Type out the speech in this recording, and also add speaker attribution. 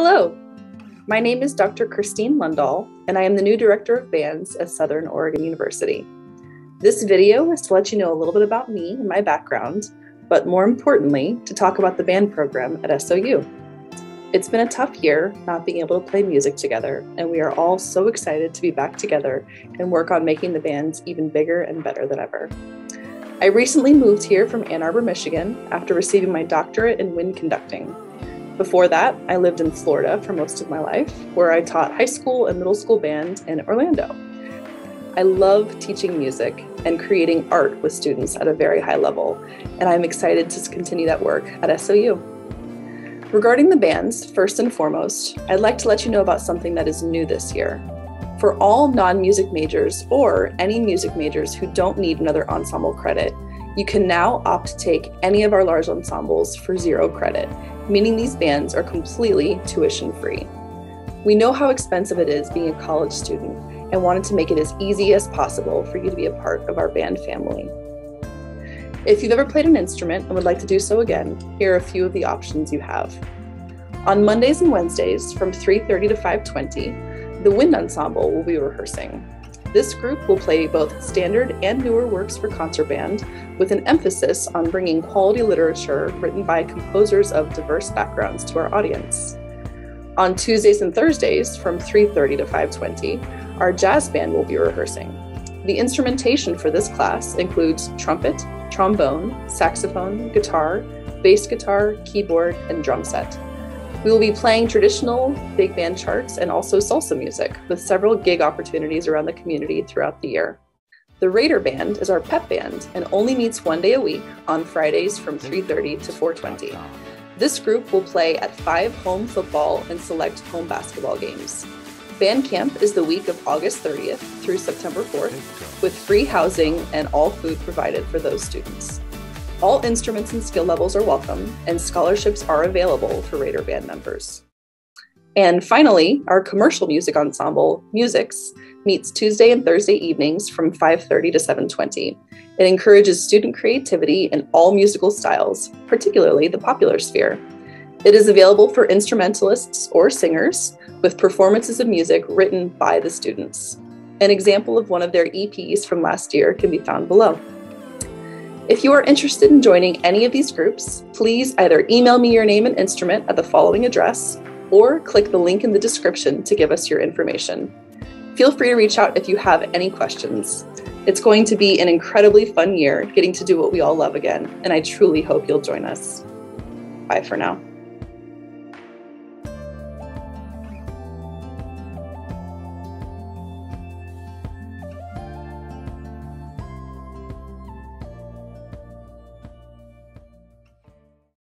Speaker 1: Hello, my name is Dr. Christine Lundahl, and I am the new Director of Bands at Southern Oregon University. This video is to let you know a little bit about me and my background, but more importantly, to talk about the band program at SOU. It's been a tough year not being able to play music together, and we are all so excited to be back together and work on making the bands even bigger and better than ever. I recently moved here from Ann Arbor, Michigan after receiving my doctorate in wind conducting. Before that, I lived in Florida for most of my life, where I taught high school and middle school band in Orlando. I love teaching music and creating art with students at a very high level, and I'm excited to continue that work at SOU. Regarding the bands, first and foremost, I'd like to let you know about something that is new this year. For all non music majors or any music majors who don't need another ensemble credit, you can now opt to take any of our large ensembles for zero credit, meaning these bands are completely tuition free. We know how expensive it is being a college student and wanted to make it as easy as possible for you to be a part of our band family. If you've ever played an instrument and would like to do so again, here are a few of the options you have. On Mondays and Wednesdays from 3:30 to 5:20, the Wind Ensemble will be rehearsing. This group will play both standard and newer works for concert band, with an emphasis on bringing quality literature written by composers of diverse backgrounds to our audience. On Tuesdays and Thursdays from 3:30 to 5:20, our jazz band will be rehearsing. The instrumentation for this class includes trumpet, trombone, saxophone, guitar, bass guitar, keyboard, and drum set. We will be playing traditional big band charts and also salsa music with several gig opportunities around the community throughout the year. The Raider Band is our pep band and only meets one day a week on Fridays from 3:30 to 4:20. This group will play at five home football and select home basketball games. Band camp is the week of August 30th through September 4th, with free housing and all food provided for those students. All instruments and skill levels are welcome, and scholarships are available for Raider Band members. And finally, our commercial music ensemble, MUSIX, meets Tuesday and Thursday evenings from 5:30 to 7:20. It encourages student creativity in all musical styles, particularly the popular sphere. It is available for instrumentalists or singers with performances of music written by the students. An example of one of their EPs from last year can be found below. If you are interested in joining any of these groups, please either email me your name and instrument at the following address or click the link in the description to give us your information. Feel free to reach out if you have any questions. It's going to be an incredibly fun year getting to do what we all love again, and I truly hope you'll join us. Bye for now.